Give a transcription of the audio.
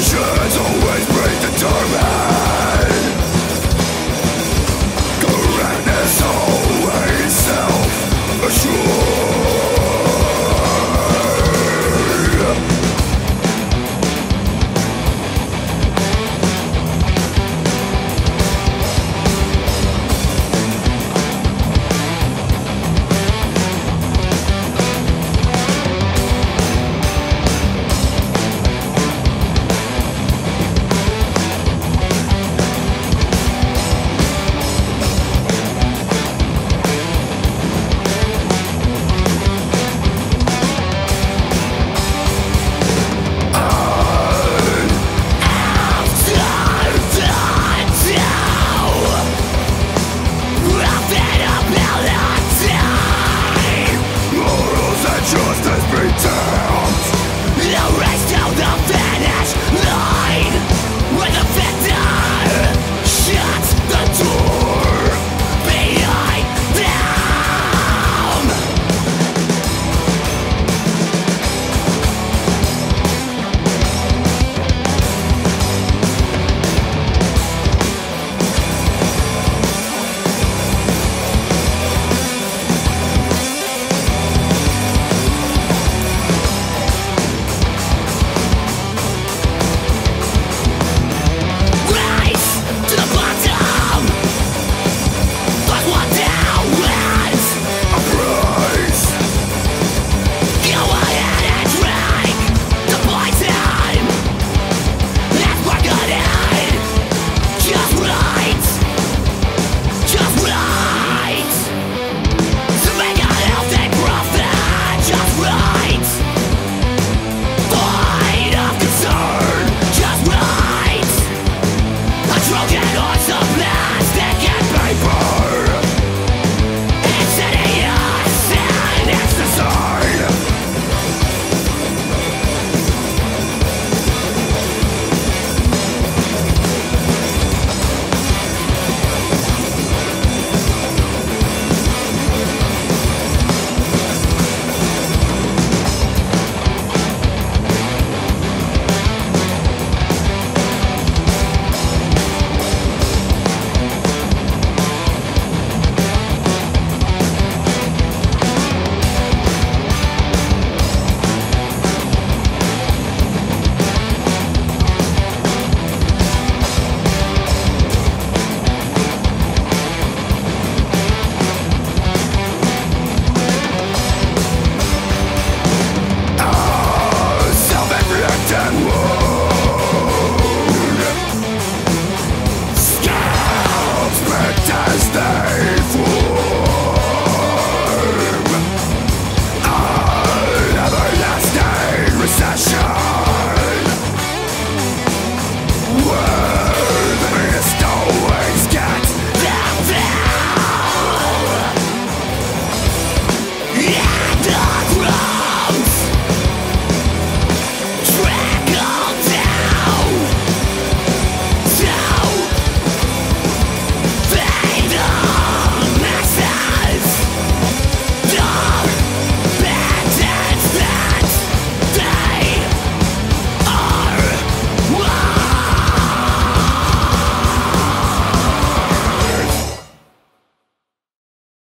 Visions always break the torment.